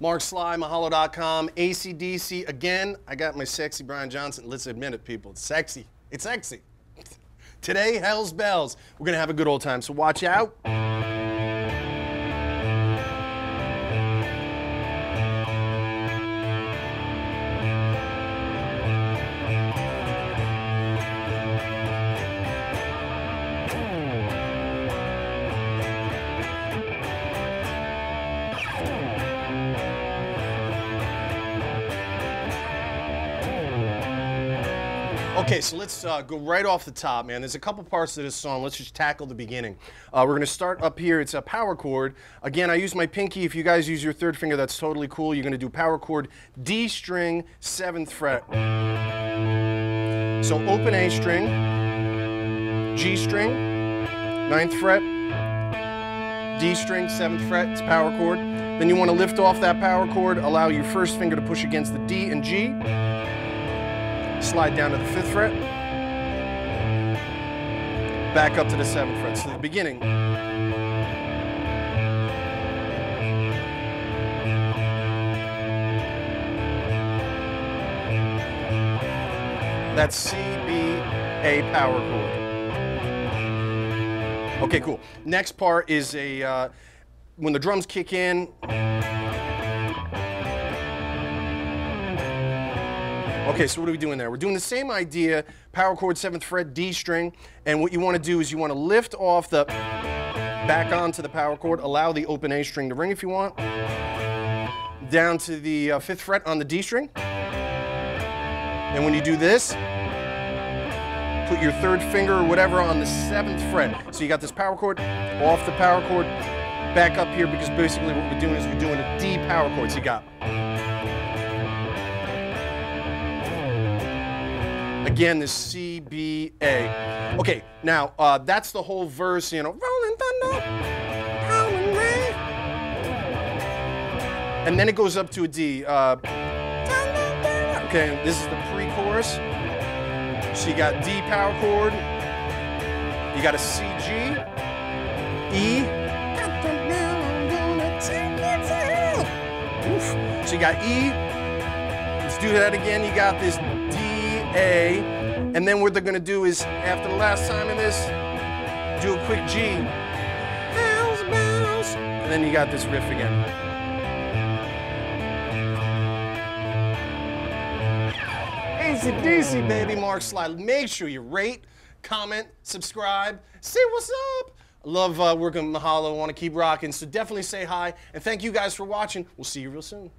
Mark Sly, Mahalo.com, ACDC. Again, I got my sexy Brian Johnson. Let's admit it, people. It's sexy. It's sexy. Today, Hell's Bells. We're going to have a good old time, so watch out. Okay, so let's uh, go right off the top, man. There's a couple parts to this song. Let's just tackle the beginning. Uh, we're going to start up here. It's a power chord. Again, I use my pinky. If you guys use your third finger, that's totally cool. You're going to do power chord D string, seventh fret. So open A string, G string, ninth fret, D string, seventh fret. It's power chord. Then you want to lift off that power chord. Allow your first finger to push against the D and G slide down to the fifth fret, back up to the seventh fret. So the beginning. That's C, B, A power chord. Okay, cool. Next part is a, uh, when the drums kick in, Okay, so what are we doing there? We're doing the same idea, power chord, 7th fret, D string, and what you want to do is you want to lift off the, back onto the power chord, allow the open A string to ring if you want, down to the uh, 5th fret on the D string, and when you do this, put your third finger or whatever on the 7th fret. So you got this power chord, off the power chord, back up here because basically what we're doing is we're doing a D power chord. So you got Again, the C, B, A. Okay, now uh, that's the whole verse, you know, rolling thunder, pounding rain. And then it goes up to a D. Uh, okay, this is the pre-chorus. So you got D power chord, you got a C, G, E. So you got E. Let's do that again. You got this a, and then what they're gonna do is, after the last time in this, do a quick G. And then you got this riff again. Easy ACDC, baby, Mark Sly. Make sure you rate, comment, subscribe, say what's up. love uh, working with Mahalo, want to keep rocking, so definitely say hi. And thank you guys for watching. We'll see you real soon.